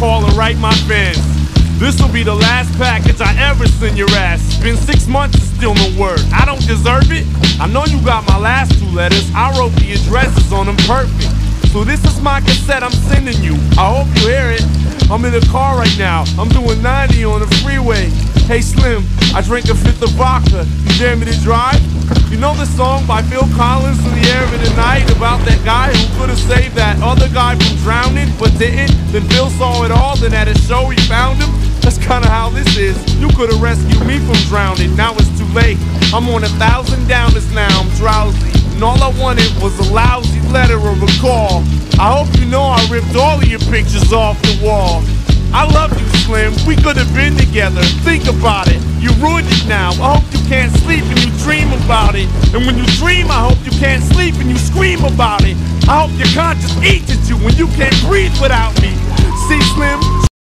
call and write my fans. This'll be the last package I ever send your ass. Been six months and still no word. I don't deserve it. I know you got my last two letters. I wrote the addresses on them perfect. So this is my cassette I'm sending you. I hope you hear it. I'm in the car right now. I'm doing 90 on the freeway. Hey Slim, I drank a fifth of vodka. You dare me to drive? You know the song by Phil Collins in the air of the night about that guy who could have saved that other guy from drowning but didn't? Then Phil saw it all, then at a show he found him. That's kinda how this is. You could have rescued me from drowning, now it's too late. I'm on a thousand downers now, I'm drowsy. And all I wanted was a lousy letter or a call. I hope you know I ripped all of your pictures off the wall. I love you, Slim. We could have been together. Think about it. You ruined it now. I hope you can't sleep and you dream about it. And when you dream, I hope you can't sleep and you scream about it. I hope your conscience eats at you when you can't breathe without me. See, Slim,